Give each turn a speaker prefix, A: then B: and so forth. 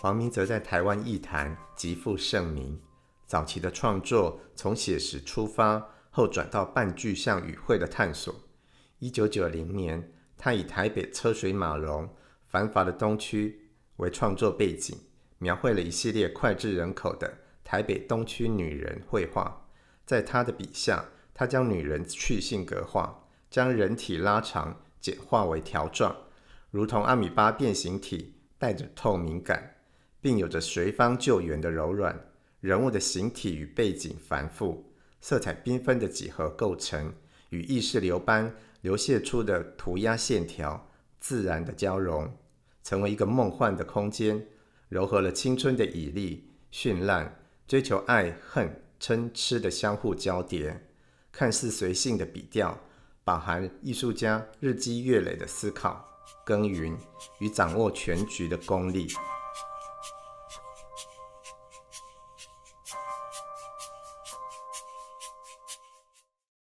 A: 黄明则在台湾艺坛极负盛名。早期的创作从写实出发，后转到半具象语会的探索。一九九零年，他以台北车水马龙、繁华的东区为创作背景，描绘了一系列脍炙人口的台北东区女人绘画。在他的笔下，他将女人去性格化，将人体拉长、简化为条状，如同阿米巴变形体，带着透明感。并有着随方救援的柔软，人物的形体与背景繁复，色彩缤纷的几何构成与意识流般流泻出的涂鸦线条自然的交融，成为一个梦幻的空间，糅合了青春的绮丽、绚烂，追求爱恨嗔痴的相互交叠。看似随性的笔调，饱含艺术家日积月累的思考、耕耘与掌握全局的功力。